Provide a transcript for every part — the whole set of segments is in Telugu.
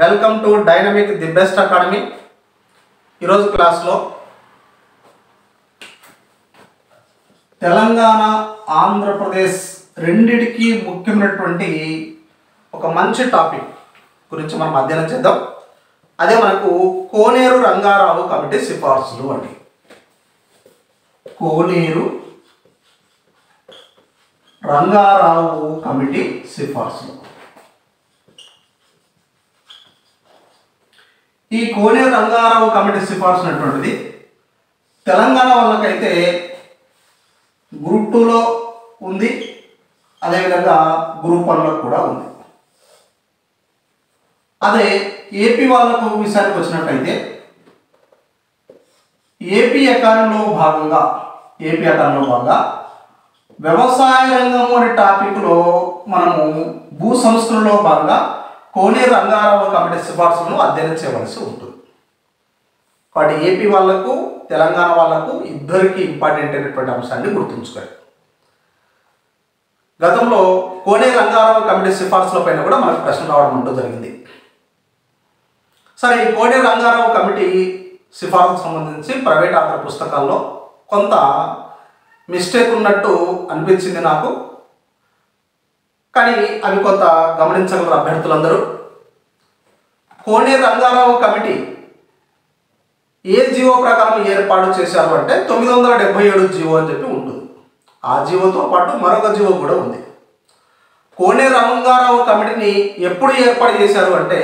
Welcome to dynamic the best academy ఈరోజు క్లాస్లో తెలంగాణ ఆంధ్రప్రదేశ్ రెండిటికి ముఖ్యమైనటువంటి ఒక మంచి టాపిక్ గురించి మనం అధ్యయనం చేద్దాం. అదే మనకు కోనేరు రంగారావు కమిటీ సిఫార్సులు అండి. కోనేరు రంగారావు కమిటీ సిఫార్సులు. ఈ కోనే రంగారావు కమిటీ సిఫార్సు అనేటువంటిది తెలంగాణ వాళ్ళకైతే గ్రూప్ టూలో ఉంది. అదేవిధంగా గ్రూప్ వన్లో కూడా ఉంది. అదే ఏపీ వాళ్ళకు విషయానికి వచ్చినట్టయితే ఏపీ ఎకానమీలో భాగంగా ఏపీ ఎకానమీలో భాగంగా వ్యవసాయ రంగం అనే టాపిక్లో మనము భూ సంస్కరణలో భాగంగా కోనే రంగారావు కమిటీ సిఫార్సులను అధ్యయనం చేయవలసి ఉంటుంది. కాబట్టి ఏపీ వాళ్ళకు తెలంగాణ వాళ్ళకు ఇద్దరికి ఇంపార్టెంట్ అయినటువంటి అంశాన్ని గుర్తుంచుకోవాలి. గతంలో కోనే రంగారావు కమిటీ సిఫార్సుల పైన కూడా మనకు ప్రశ్న రావడం అంటూ జరిగింది. సరే ఈ కోనే రంగారావు కమిటీ సిఫార్సుకు సంబంధించి ప్రైవేట్ ఆధార పుస్తకాల్లో కొంత మిస్టేక్ ఉన్నట్టు అనిపించింది నాకు. కానీ అవి కొంత గమనించగల అభ్యర్థులందరూ. కోనే రంగారావు కమిటీ ఏ జీవో ప్రకారం ఏర్పాటు చేశారు అంటే తొమ్మిది వందల డెబ్బై ఏడు జీవో అని చెప్పి ఉంటుంది. ఆ జీవోతో పాటు మరొక జీవో కూడా ఉంది. కోనే రంగారావు కమిటీని ఎప్పుడు ఏర్పాటు చేశారు అంటే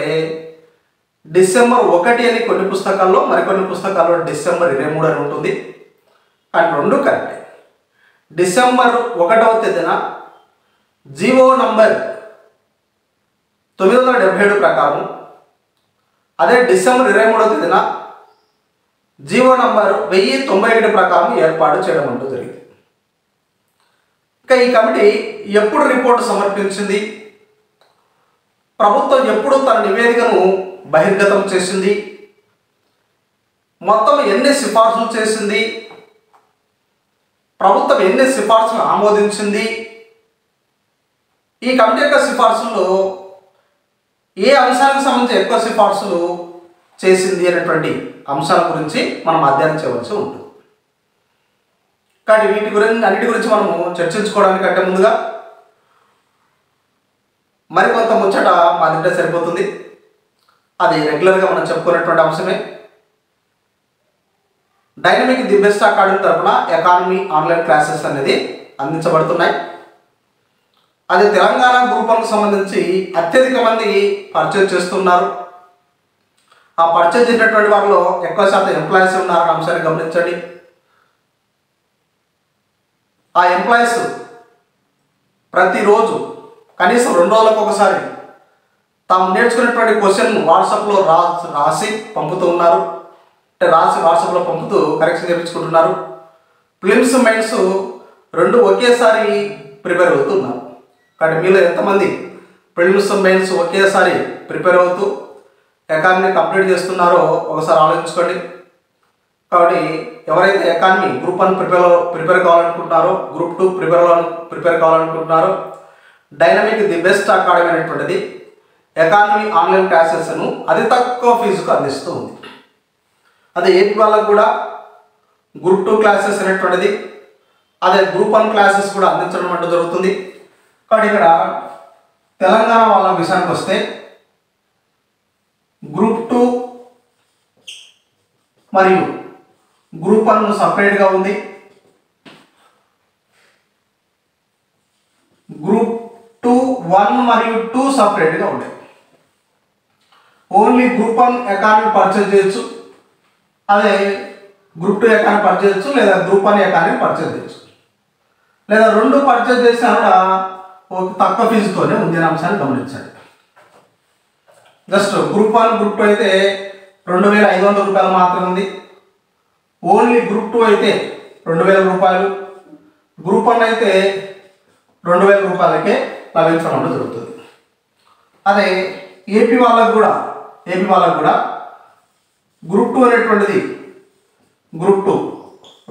డిసెంబర్ ఒకటి అని కొన్ని పుస్తకాల్లో మరికొన్ని పుస్తకాల్లో డిసెంబర్ ఇరవై మూడు అని ఉంటుంది. కానీ రెండు కరెక్టే. డిసెంబర్ ఒకటవ తేదీన జీవో నంబర్ తొమ్మిది వందల డెబ్బై ఏడు ప్రకారం అదే డిసెంబర్ ఇరవై మూడవ తేదీన జీవో నంబర్ వెయ్యి తొంభై ఒకటి ప్రకారం ఏర్పాటు చేయడం అంటూ జరిగింది. ఇంకా ఈ కమిటీ ఎప్పుడు రిపోర్టు సమర్పించింది? ప్రభుత్వం ఎప్పుడు తన నివేదికను బహిర్గతం చేసింది? మొత్తం ఎన్ని సిఫార్సులు చేసింది? ప్రభుత్వం ఎన్ని సిఫార్సులు ఆమోదించింది? ఈ కమిటీ యొక్క సిఫార్సుల్లో ఏ అంశానికి సంబంధించి ఎక్కువ సిఫార్సులు చేసింది అనేటువంటి అంశాల గురించి మనం అధ్యయనం చేయవలసి ఉంటుంది. కానీ వీటి గురించి అన్నిటి గురించి మనము చర్చించుకోవడానికంటే ముందుగా మరికొంత ముచ్చట మా దగ్గర సరిపోతుంది. అది రెగ్యులర్గా మనం చెప్పుకునేటువంటి అంశమే. డైనమిక్ ది బెస్ట్ అకాడమీ తరపున ఎకానమీ ఆన్లైన్ క్లాసెస్ అనేది అందించబడుతున్నాయి. అది తెలంగాణ గ్రూపంకు సంబంధించి అత్యధిక మంది పర్చేజ్ చేస్తున్నారు. ఆ పర్చేజ్ చేసినటువంటి వారిలో ఎక్కువ శాతం ఎంప్లాయీస్ ఉన్నారన్న అంశాన్ని గమనించండి. ఆ ఎంప్లాయీస్ ప్రతిరోజు కనీసం రెండు రోజులకు ఒకసారి తాము నేర్చుకున్నటువంటి క్వశ్చన్ వాట్సాప్లో రా రాసి పంపుతూ ఉన్నారు. అంటే రాసి వాట్సాప్లో పంపుతూ కరెక్షన్ చేయించుకుంటున్నారు ఫిలిమ్స్ మైండ్స్ రెండు ఒకేసారి ప్రిపేర్ అవుతున్నారు కాబట్టి మీలో ఎంతమంది ప్రిలిమ్స్ మెయిన్స్ ఒకేసారి ప్రిపేర్ అవుతూ ఎకానమీ కంప్లీట్ చేస్తున్నారో ఒకసారి ఆలోచించుకోండి. కాబట్టి ఎవరైతే economy group one prepare prepare కావాలనుకుంటున్నారో group two prepare prepare కావాలనుకుంటున్నారో డైనమిక్ ది బెస్ట్ అకాడమీ అనేటువంటిది ఎకానమీ ఆన్లైన్ క్లాసెస్ను అతి తక్కువ ఫీజుకు అందిస్తూ ఉంది. అదే ఏపీ వాళ్ళకు కూడా గ్రూప్ టూ క్లాసెస్ అనేటువంటిది అదే గ్రూప్ వన్ క్లాసెస్ కూడా అందించడం అంటూ జరుగుతుంది. బట్ ఇక్కడ తెలంగాణ వాళ్ళ విషయానికి వస్తే గ్రూప్ టూ మరియు గ్రూప్ వన్ సపరేట్గా ఉంది. గ్రూప్ టూ వన్ మరియు టూ సపరేట్గా ఉన్నాయి only group one economy purchase చేయొచ్చు. అదే గ్రూప్ టూ ఎకానమీ పర్చేజ్ చేయొచ్చు లేదా గ్రూప్ వన్ ఎకానమీ పర్చేజ్ చేయొచ్చు. లేదా రెండు పర్చేజ్ చేసినా కూడా తక్కువ ఫీజుతోనే ఉంది అంశాన్ని గమనించండి just group one group two అయితే రెండు వేల ఐదు వందల రూపాయలు మాత్రమే ఉంది. ఓన్లీ గ్రూప్ టూ అయితే రెండు వేల రూపాయలు. గ్రూప్ వన్ అయితే రెండు వేల రూపాయలకే లభించడం జరుగుతుంది. అదే ఏపీ వాళ్ళకు కూడా ఏపీ వాళ్ళకు కూడా గ్రూప్ టూ అనేటువంటిది గ్రూప్ టూ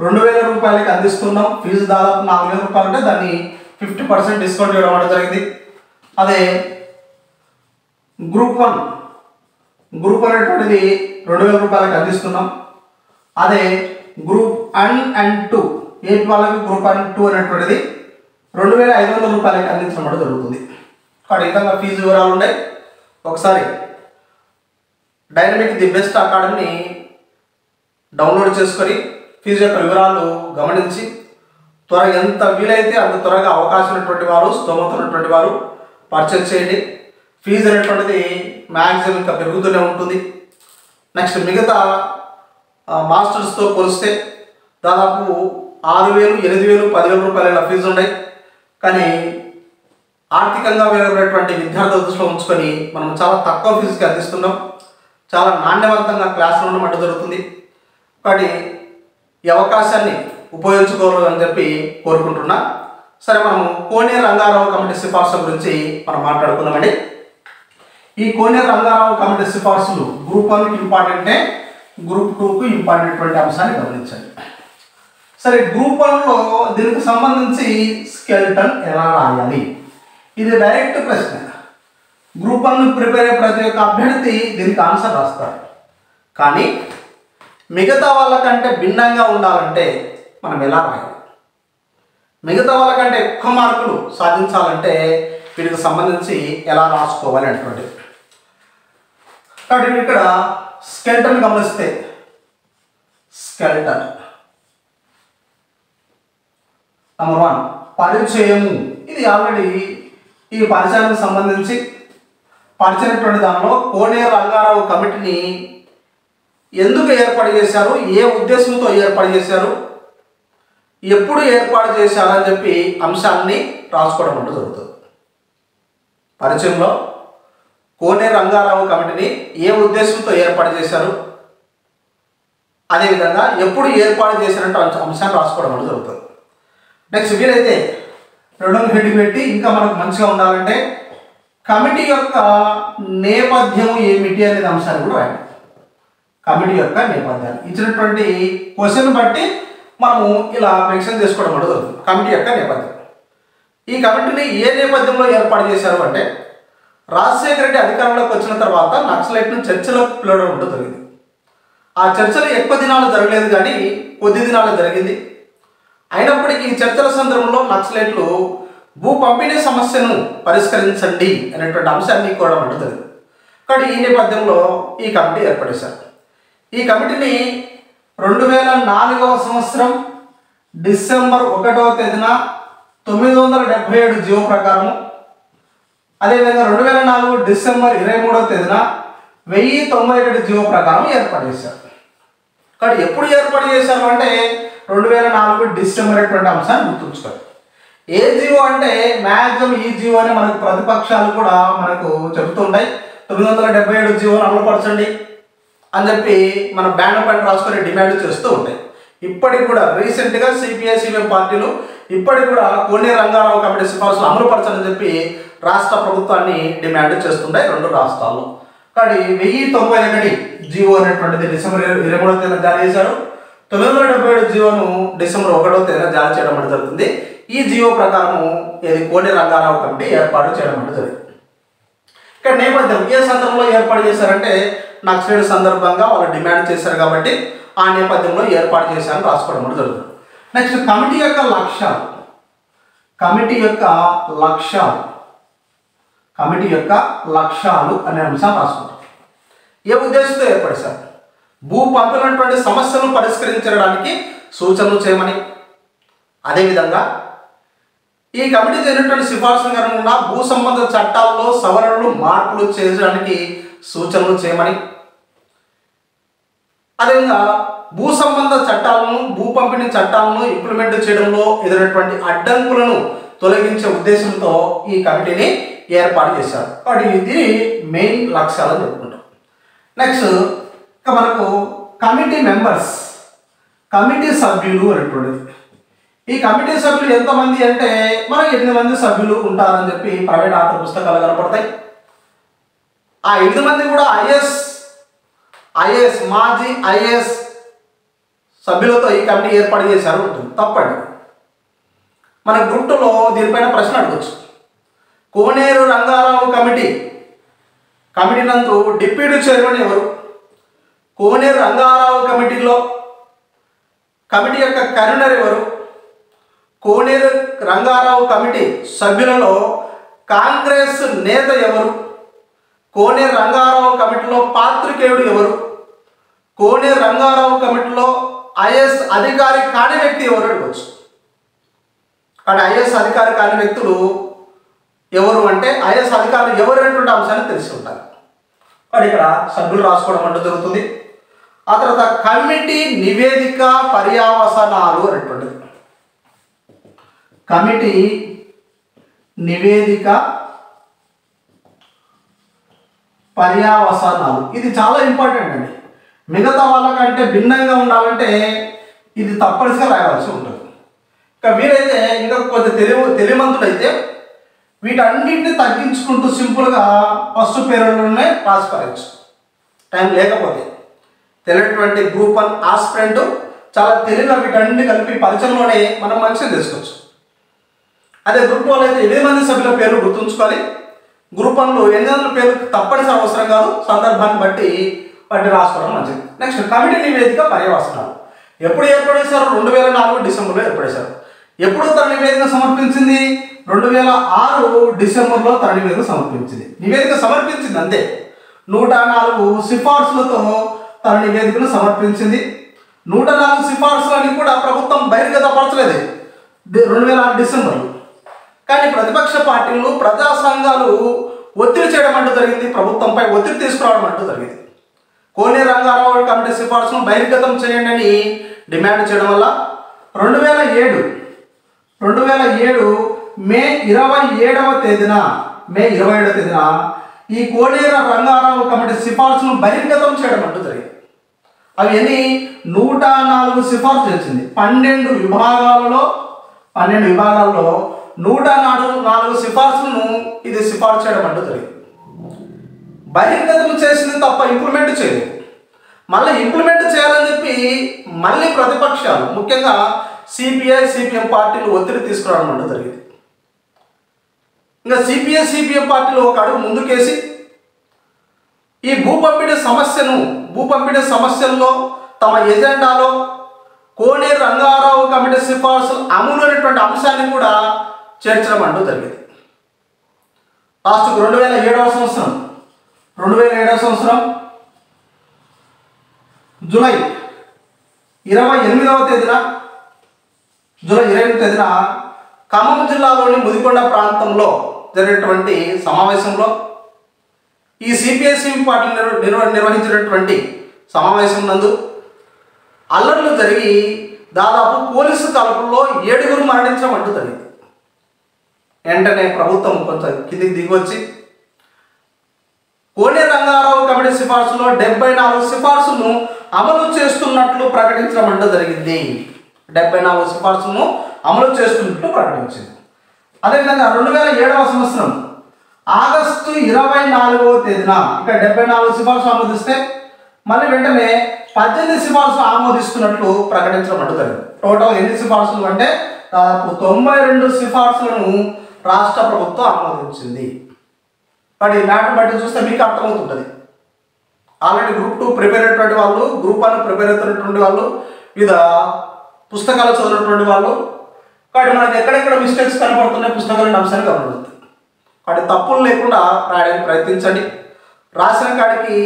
రెండు వేల రూపాయలకి అందిస్తున్నాం. ఫీజు దాదాపు నాలుగు వేల రూపాయలు అంటే దాన్ని ఫిఫ్టీ పర్సెంట్ డిస్కౌంట్ ఇవ్వడం అనేది జరిగింది. అదే గ్రూప్ వన్ గ్రూప్ అనేటువంటిది రెండు వేల రూపాయలకి అందిస్తున్నాం. అదే group one and two AP వాళ్ళకి గ్రూప్ అన్ టూ అనేటువంటిది రెండు వేల ఐదు వందల రూపాయలకి అందించడం జరుగుతుంది. కాబట్టి విధంగా ఫీజు వివరాలు ఉన్నాయి. ఒకసారి డైనమిక్ ది బెస్ట్ అకాడమీని డౌన్లోడ్ చేసుకొని ఫీజు యొక్క వివరాలు గమనించి త్వరగా ఎంత వీలైతే అంత త్వరగా అవకాశం ఉన్నటువంటి వారు స్తోమత ఉన్నటువంటి వారు పర్చేస్ చేయండి. ఫీజు అనేటువంటిది మ్యాక్సిమం ఇంకా పెరుగుతూనే ఉంటుంది. నెక్స్ట్ మిగతా మాస్టర్స్తో పోలిస్తే దాదాపు ఆరు వేలు ఎనిమిది వేలు పదివేల రూపాయల ఫీజు ఉన్నాయి. కానీ ఆర్థికంగా వెలువడినటువంటి విద్యార్థుల దృష్టిలో ఉంచుకొని మనం చాలా తక్కువ ఫీజుకి అందిస్తున్నాం. చాలా నాణ్యవంతంగా క్లాసులు ఉండడం అంటే జరుగుతుంది. ఒకటి ఈ అవకాశాన్ని ఉపయోగించుకోవాలని చెప్పి కోరుకుంటున్నా. సరే మనం కోనే రంగారావు కమిటీ సిఫార్సుల గురించి మనం మాట్లాడుకుందామండి. ఈ కోనే రంగారావు కమిటీ సిఫార్సులు గ్రూప్ వన్కి ఇంపార్టెంటే గ్రూప్ టూకు ఇంపార్టెంట్ అంశాన్ని గమనించండి. సరే గ్రూప్ వన్లో దీనికి సంబంధించి స్కెల్టన్ ఎలా రాయాలి? ఇది డైరెక్ట్ ప్రశ్న. గ్రూప్ వన్ ప్రిపేర్ అయ్యే ప్రతి ఒక్క అభ్యర్థి దీనికి ఆన్సర్ రాస్తారు. కానీ మిగతా వాళ్ళకంటే భిన్నంగా ఉండాలంటే మనం ఎలా రాయాలి? మిగతా వాళ్ళకంటే ఎక్కువ మార్కులు సాధించాలంటే వీటికి సంబంధించి ఎలా రాసుకోవాలి అనేటువంటిది. కాబట్టి ఇక్కడ స్కెల్టన్ గమనిస్తే స్కెల్టన్. నెంబర్ వన్ పరిచయము. ఇది ఆల్రెడీ ఈ పరిచయానికి సంబంధించి పరిచినటువంటి దానిలో కోనే రంగారావు కమిటీని ఎందుకు ఏర్పాటు చేశారు? ఏ ఉద్దేశంతో ఏర్పాటు చేశారు? ఎప్పుడు ఏర్పాటు చేశానని చెప్పి అంశాన్ని రాసుకోవడం అంటూ జరుగుతుంది. పరిచయంలో కోనే రంగారావు కమిటీని ఏ ఉద్దేశంతో ఏర్పాటు చేశారు? అదేవిధంగా ఎప్పుడు ఏర్పాటు చేశారంటే అంశాన్ని రాసుకోవడం అంటూ జరుగుతుంది. నెక్స్ట్ వీలైతే రెండు హెడ్డింగ్ పెట్టి ఇంకా మనకు మంచిగా ఉండాలంటే కమిటీ యొక్క నేపథ్యం ఏమిటి అనేది అంశాన్ని కూడా రాయండి. కమిటీ యొక్క నేపథ్యాన్ని ఇచ్చినటువంటి క్వశ్చన్ బట్టి మనము ఇలా మెన్షన్ చేసుకోవడం కూడా జరుగుతుంది. కమిటీ యొక్క నేపథ్యం. ఈ కమిటీని ఏ నేపథ్యంలో ఏర్పాటు చేశారు అంటే రాజశేఖర రెడ్డి అధికారంలోకి వచ్చిన తర్వాత నక్సలైట్ను చర్చలకు పిలవడం కూడా జరిగింది. ఆ చర్చలు ఎక్కువ దినాలు జరగలేదు కానీ కొద్ది దినాలు జరిగింది. అయినప్పటికీ ఈ చర్చల సందర్భంలో నక్సలైట్లు భూ పంపిణీ సమస్యను పరిష్కరించండి అనేటువంటి అంశాన్ని కూడా ఉంటుంది జరిగింది. కాబట్టి ఈ నేపథ్యంలో ఈ కమిటీ ఏర్పడేశారు ఈ కమిటీని రెండు వేల నాలుగవ సంవత్సరం డిసెంబర్ ఒకటవ తేదీన తొమ్మిది వందల డెబ్బై ఏడు జీవో ప్రకారం అదేవిధంగా రెండు వేల నాలుగు డిసెంబర్ ఇరవై మూడవ తేదీన వెయ్యి తొంభై ఒకటి జీవో ప్రకారం ఏర్పాటు చేశారు. కానీ ఎప్పుడు ఏర్పాటు చేశారు అంటే రెండు వేల నాలుగు డిసెంబర్ అటువంటి అంశాన్ని గుర్తుంచుకోవాలి. ఏ జీవో అంటే మ్యాక్సిమం ఈ జీవో అని మనకు ప్రతిపక్షాలు కూడా మనకు చెబుతుంటాయి. తొమ్మిది వందల డెబ్బై ఏడు జీవోను అమలుపరచండి. అని చెప్పి మన బ్యానర్ పైన రాసుకొని డిమాండ్ చేస్తూ ఉంటాయి. ఇప్పటికి కూడా రీసెంట్గా సిపిఐ సిపిఎం పార్టీలు ఇప్పటికి కూడా కొన్ని రంగారావు కమిటీ సిఫార్సులు అమలుపరచాలని చెప్పి రాష్ట్ర ప్రభుత్వాన్ని డిమాండ్ చేస్తున్నాయి రెండు రాష్ట్రాల్లో. కానీ వెయ్యి తొంభై ఒకటి జీవో అనేటువంటిది డిసెంబర్ ఇరవై ఇరవై మూడవ తేదీన జారీ చేశారు. తొమ్మిది వందల డెబ్బై ఏడు జీవోను డిసెంబర్ ఒకటో తేదీన జారీ చేయడం అనేది జరుగుతుంది. ఈ జీవో ప్రకారము ఇది కోటి రంగారావు కమిటీ ఏర్పాటు చేయడం అనేది జరిగింది ఇక్కడ నేపథ్యం ఏ సందర్భంలో ఏర్పాటు చేశారంటే నక్సలైట్ సందర్భంగా వాళ్ళు డిమాండ్ చేశారు కాబట్టి ఆ నేపథ్యంలో ఏర్పాటు చేశారని రాసుకోవడం కూడా జరుగుతుంది. నెక్స్ట్ కమిటీ యొక్క లక్ష్యాలు. కమిటీ యొక్క లక్ష్యాలు. కమిటీ యొక్క లక్ష్యాలు అనే అంశాన్ని రాసుకుంటాం. ఏ ఉద్దేశంతో ఏర్పడేశారు భూ పంపినటువంటి సమస్యలను పరిష్కరించడానికి సూచనలు చేయమని. అదేవిధంగా ఈ కమిటీ చేసినటువంటి సిఫార్సుల కారణంగా భూ సంబంధ చట్టాల్లో సవరణలు మార్పులు చేయడానికి సూచనలు చేయమని. అదేవిధంగా భూ సంబంధ చట్టాలను భూ పంపిణీ చట్టాలను ఇంప్లిమెంట్ చేయడంలో ఎదురైనటువంటి అడ్డంకులను తొలగించే ఉద్దేశంతో ఈ కమిటీని ఏర్పాటు చేశారు. కాబట్టి ఇది మెయిన్ లక్ష్యాలని చెప్పుకుంటాం. నెక్స్ట్ ఇక మనకు కమిటీ మెంబర్స్ కమిటీ సభ్యులు అనేటువంటిది. ఈ కమిటీ సభ్యులు ఎంతమంది అంటే మనకు ఎనిమిది మంది సభ్యులు ఉంటారని చెప్పి ప్రైవేట్ ఆర్థిక పుస్తకాలు కనపడతాయి. ఆ ఎనిమిది మంది కూడా ఐఎస్ ఐఏఎస్ మాజీ ఐఏఎస్ సభ్యులతో ఈ కమిటీ ఏర్పాటు చేశారు. తప్పండి. మన గ్రూప్లో దీనిపైన ప్రశ్న అడగచ్చు. కోనేరు రంగారావు కమిటీ కమిటీ నందు డిప్యూటీ చైర్మన్ ఎవరు? కోనేరు రంగారావు కమిటీలో కమిటీ యొక్క కన్వీనర్ ఎవరు? కోనేరు రంగారావు కమిటీ సభ్యులలో కాంగ్రెస్ నేత ఎవరు? కోనే రంగారావు కమిటీలో పాత్రికేయుడు ఎవరు? కోనే రంగారావు కమిటీలో ఐఏఎస్ అధికారి కాని వ్యక్తి ఎవరు అడగవచ్చు కానీ ఐఏఎస్ అధికారి కాని వ్యక్తులు ఎవరు అంటే ఐఏఎస్ అధికారులు ఎవరు అనేటువంటి అంశాన్ని తెలిసి ఉంటారు. మరి ఇక్కడ సభ్యులు రాసుకోవడం అంటూ జరుగుతుంది. ఆ తర్వాత కమిటీ నివేదిక పర్యావసనాలు అనేటువంటిది. కమిటీ నివేదిక పర్యావసానాలు. ఇది చాలా ఇంపార్టెంట్ అండి. మిగతా వాళ్ళకంటే భిన్నంగా ఉండాలంటే ఇది తప్పనిసరిగా రాయవలసి ఉంటుంది. ఇంకా వీరైతే ఇంకా కొంచెం తెలివి తెలివంతుడైతే వీటన్నిటిని తగ్గించుకుంటూ సింపుల్గా ఫస్ట్ పేరులోనే రాసుకోవచ్చు టైం లేకపోతే. తెలియనటువంటి గ్రూప్ వన్ ఆస్పిరెంట్ చాలా తెలివిగా వీటన్ని కలిపి పరిచయంలోనే మనం మంచిగా తెలుసుకోవచ్చు అదే గ్రూప్ వాళ్ళు అయితే ఎనిమిది మంది సభ్యుల పేర్లు గుర్తుంచుకోవాలి. గ్రూప్ వన్లో ఎనిమిది పేరు తప్పనిసరి అవసరం కాదు సందర్భాన్ని బట్టి వాటిని రాసుకోవడం మంచిది. నెక్స్ట్ కమిటీ నివేదిక పర్యవసనాలు. ఎప్పుడు ఏర్పడేశారు రెండు వేల నాలుగు డిసెంబర్లో ఏర్పడేశారు ఎప్పుడు తన నివేదిక సమర్పించింది? రెండు వేల ఆరు డిసెంబర్లో తన నివేదిక సమర్పించింది. నివేదిక సమర్పించింది అంతే నూట నాలుగు సిఫార్సులతో తన నివేదికను సమర్పించింది. నూట నాలుగు సిఫార్సులని కూడా ప్రభుత్వం బహిర్గతపరచలేదు. రెండు వేల ఆరు డిసెంబర్లో. కానీ ప్రతిపక్ష పార్టీలు ప్రజా సంఘాలు ఒత్తిడి చేయడం అంటూ జరిగింది. ప్రభుత్వంపై ఒత్తిడి తీసుకురావడం అంటూ జరిగింది. కోనేరు రంగారావు కమిటీ సిఫార్సును బహిర్గతం చేయండి అని డిమాండ్ చేయడం వల్ల రెండు వేల ఏడు రెండు వేల ఏడు మే ఇరవై ఏడవ తేదీన మే ఇరవై ఏడవ తేదీన ఈ కోడేర రంగారావు కమిటీ సిఫార్సును బహిర్గతం చేయడం అంటూ జరిగింది. అవి ఎన్ని నూట నాలుగు సిఫార్సు చేసింది. పన్నెండు విభాగాలలో పన్నెండు విభాగాల్లో నూట నాలుగు నాలుగు సిఫార్సులను ఇది సిఫార్సు చేయడం అంటూ జరిగింది బహిర్గతం చేసింది తప్ప ఇంప్లిమెంట్ చేయలేదు. మళ్ళీ ఇంప్లిమెంట్ చేయాలని చెప్పి మళ్ళీ ప్రతిపక్షాలు ముఖ్యంగా సిపిఐ సిపిఎం పార్టీలు ఒత్తిడి తీసుకురావడం అంటూ జరిగింది. ఇంకా సిపిఐ సిపిఎం పార్టీలు ఒక అడుగు ముందుకేసి ఈ భూ పంపిణీ సమస్యను భూ పంపిణీ సమస్యల్లో తమ ఎజెండాలో కోనేరు రంగారావు కమిటీ సిఫార్సులు అమలు అనేటువంటి అంశాన్ని కూడా చేర్చడం అంటూ జరిగింది. లాస్ట్కు రెండు వేల ఏడవ సంవత్సరం రెండు వేల ఏడవ సంవత్సరం జూలై ఇరవై ఎనిమిదవ తేదీన జూలై ఇరవై ఎనిమిది తేదీన ఖమ్మం జిల్లాలోని ముదికొండ ప్రాంతంలో జరిగినటువంటి సమావేశంలో ఈ సిపిఎస్ఈ పార్టీ నిర్వ నిర్వహించినటువంటి సమావేశం నందు అల్లర్లు జరిగి దాదాపు పోలీసు కాల్పుల్లో ఏడుగురు మరణించడం అంటూ జరిగింది. వెంటనే ప్రభుత్వం కొంచెం కిందికి దిగొచ్చి కోనే రంగారావు కమిటీ సిఫార్సులో డెబ్బై నాలుగు సిఫార్సును అమలు చేస్తున్నట్లు ప్రకటించడం అంటే జరిగింది. డెబ్బై నాలుగు సిఫార్సును అమలు చేస్తున్నట్లు ప్రకటించింది. అదేవిధంగా రెండు వేల ఏడవ సంవత్సరం ఆగస్టు ఇరవై నాలుగవ తేదీన ఇక్కడ డెబ్బై నాలుగు సిఫార్సు ఆమోదిస్తే మళ్ళీ వెంటనే పద్దెనిమిది సిఫార్సు ఆమోదిస్తున్నట్లు ప్రకటించడం అంటూ జరిగింది. టోటల్ ఎన్ని సిఫార్సులు అంటే దాదాపు తొంభై రెండు సిఫార్సులను రాష్ట్ర ప్రభుత్వం ఆమోదించింది వాటి మ్యాటర్ బట్టి చూస్తే మీకు అర్థమవుతుంటుంది. ఆల్రెడీ గ్రూప్ టూ ప్రిపేర్ అయినటువంటి వాళ్ళు గ్రూప్ వన్ ప్రిపేర్ అవుతున్నటువంటి వాళ్ళు వివిధ పుస్తకాలు చదివినటువంటి వాళ్ళు. కాబట్టి మనకి ఎక్కడెక్కడ మిస్టేక్స్ కనపడుతున్నాయి పుస్తకాలను అంశాన్ని గమనిస్తుంది వాటి తప్పులు లేకుండా రాయడానికి ప్రయత్నించండి. రాసిన కాడికి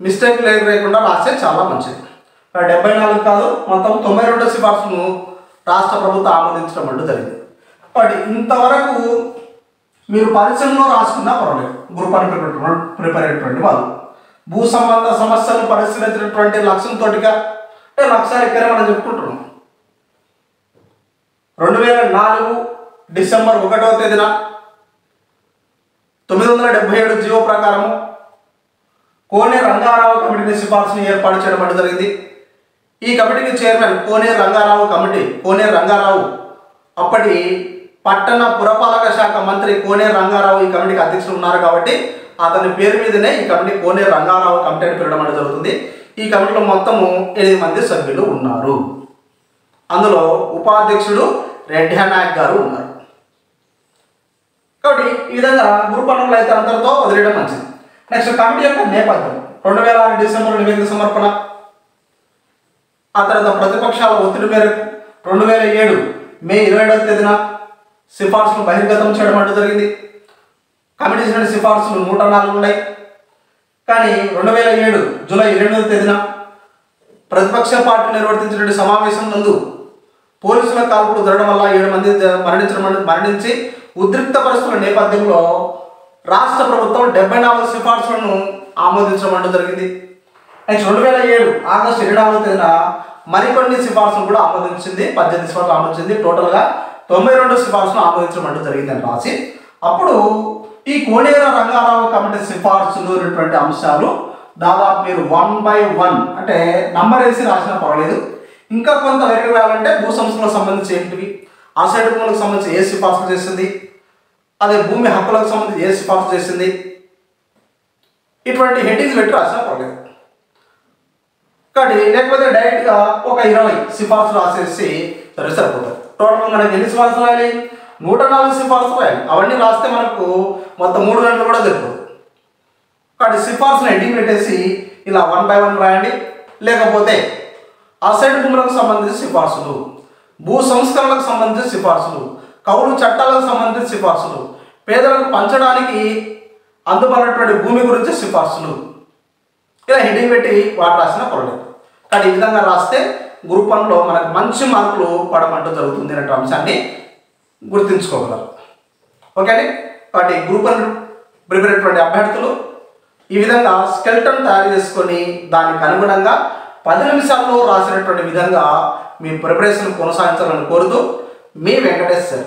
మిస్టేక్ లేకుండా రాస్తే చాలా మంచిది. డెబ్బై నాలుగు కాదు మొత్తం తొంభై రెండు సిఫార్సును రాష్ట్ర ప్రభుత్వం ఆమోదించడం అంటూ జరిగింది. బట్ ఇంతవరకు మీరు పరిశ్రమలో రాసుకున్నా పర్వాలేదు. గ్రూప్ అని ప్రిపేర్ ప్రిపేర్ అయినటువంటి వాళ్ళు భూ సంబంధ సమస్యలు పరిశీలించినటువంటి లక్ష్యంతో అంటే లక్ష్యాలు ఇక్కడ మనం చెప్పుకుంటున్నాం రెండు వేల నాలుగు డిసెంబర్ ఒకటవ తేదీన తొమ్మిది వందల డెబ్బై ఏడు జీవో ప్రకారము కోనే రంగారావు కమిటీని సిఫార్సును ఏర్పాటు చేయడం జరిగింది ఈ కమిటీకి చైర్మన్ కోనే రంగారావు కమిటీ కోనే రంగారావు అప్పటి పట్టణ పురపాలక శాఖ మంత్రి కోనే రంగారావు ఈ కమిటీకి అధ్యక్షులు ఉన్నారు కాబట్టి అతని పేరు మీదనే ఈ కమిటీ కోనే రంగారావు కమిటీ అని పిలవడం అనేది జరుగుతుంది. ఈ కమిటీలో మొత్తము ఎనిమిది మంది సభ్యులు ఉన్నారు. అందులో ఉపాధ్యక్షుడు రెడ్డి నాయక్ గారు ఉన్నారు. కాబట్టి ఈ విధంగా గ్రూప్ అయితే అందరితో వదిలేయడం మంచిది. నెక్స్ట్ కమిటీ యొక్క నేపథ్యం. రెండు వేల ఆరు డిసెంబర్ నివేదిక సమర్పణ. ఆ తర్వాత ప్రతిపక్షాల ఒత్తిడి మేరకు రెండు వేల ఏడు మే ఇరవై ఏడవ తేదీన సిఫార్సులు బహిర్గతం చేయడం అంటూ జరిగింది. కమిటీ చేసిన సిఫార్సులు నూట నాలుగు ఉన్నాయి. కానీ రెండు వేల ఏడు జూలై ఇరవై ఎనిమిదవ తేదీన ప్రతిపక్ష పార్టీ నిర్వర్తించినటువంటి సమావేశం నందు పోలీసుల కాల్పులు జరగడం వల్ల ఏడు మంది మరణించడం మరణించి ఉద్రిక్త పరిస్థితుల నేపథ్యంలో రాష్ట్ర ప్రభుత్వం డెబ్బై నాలుగు సిఫార్సులను ఆమోదించడం అంటూ జరిగింది. నెక్స్ట్ రెండు వేల ఏడు ఆగస్టు ఇరవై నాలుగో తేదీన మరికొన్ని సిఫార్సులు కూడా ఆమోదించింది పద్దెనిమిది సిఫార్సులు ఆమోదించింది. టోటల్గా తొంభై రెండు సిఫార్సును ఆమోదించడం అంటూ జరిగిందని రాసి అప్పుడు ఈ కోనేర రంగారావు కమిటీ సిఫార్సులు అనేటువంటి అంశాలు దాదాపు మీరు వన్ బై వన్ అంటే నంబర్ వేసి రాసినా పర్వాలేదు. ఇంకా కొంత వెనక్కి రావాలంటే భూ సంస్థలకు సంబంధించి ఏంటివి? అసైడ్ భూములకు సంబంధించి ఏ సిఫార్సులు చేసింది? అదే భూమి హక్కులకు సంబంధించి ఏ సిఫార్సు చేసింది? ఇటువంటి హెడ్డింగ్స్ పెట్టి రాసినా పర్వాలేదు. కానీ లేకపోతే డైరెక్ట్గా ఒక ఇరవై సిఫార్సు రాసేసి సరే సరిపోతుంది. టోటల్ మనకి ఎన్ని సిఫార్సులు రాయాలి? నూట నాలుగు సిఫార్సులు రాయాలి. అవన్నీ రాస్తే మనకు మొత్తం మూడు గంటలు కూడా సరిపోతుంది కాబట్టి సిఫార్సులు హెడ్డింగ్ పెట్టేసి ఇలా వన్ బై వన్ రాయండి. లేకపోతే అసెట్ భూములకు సంబంధించి సిఫార్సులు భూ సంస్కరణలకు సంబంధించిన సిఫార్సులు కౌలు చట్టాలకు సంబంధించిన సిఫార్సులు పేదలకు పంచడానికి అందుబాటున్నటువంటి భూమి గురించి సిఫార్సులు. ఇలా హెడ్డింగ్ పెట్టి వాటి రాసిన పొరలేదు కానీ ఈ విధంగా రాస్తే గ్రూప్ వన్లో మనకు మంచి మార్కులు పడమంటూ జరుగుతుంది అనే అంశాన్ని గుర్తుంచుకోగలరు. ఓకే అండి? కాబట్టి గ్రూప్ వన్ ప్రిపేర్ అయినటువంటి అభ్యర్థులు ఈ విధంగా స్కెల్టన్ తయారు చేసుకొని దానికి అనుగుణంగా పది నిమిషాల్లో రాసినటువంటి విధంగా మీ ప్రిపరేషన్ కొనసాగించాలని కోరుతూ మీ వెంకటేశ్వర్